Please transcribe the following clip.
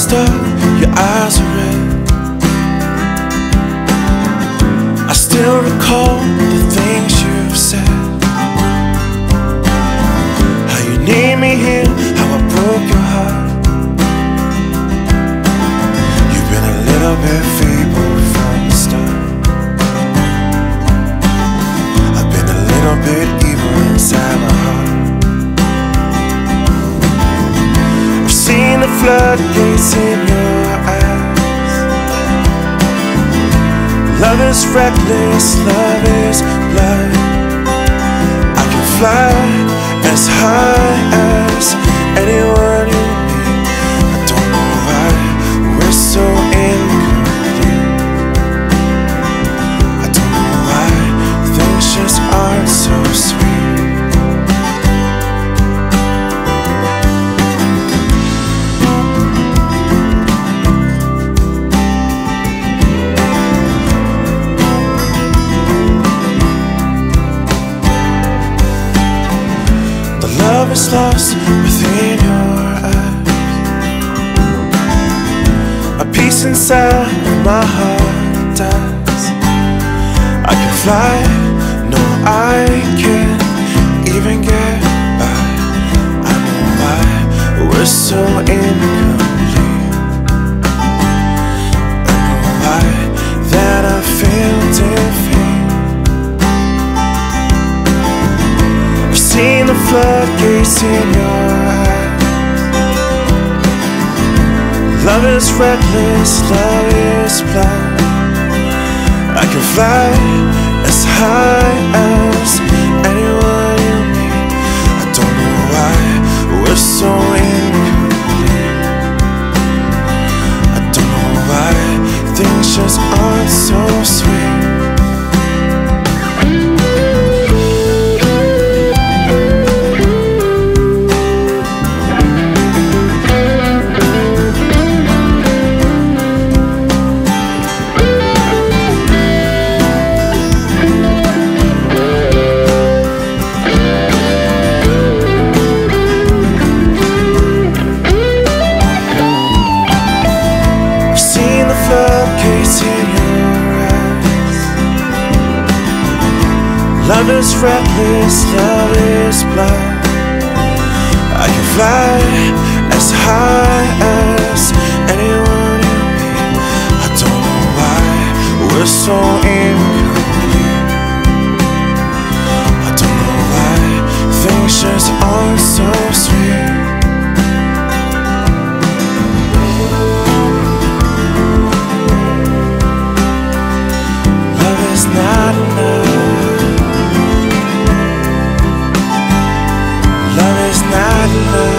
stuck, your eyes are red. I still recall floodgates in your eyes. Love is reckless, love is blind. I can fly as high as love is lost within your eyes. A peace inside my heart dies. I can fly, no, I can't even get by. I know why we're so incomplete. The floodgates in your eyes. Love is reckless, love is blind. I can fly as high as Thunder's reckless, love is blind. I can fly as high as anyone in me. I don't know why we're so in I'd love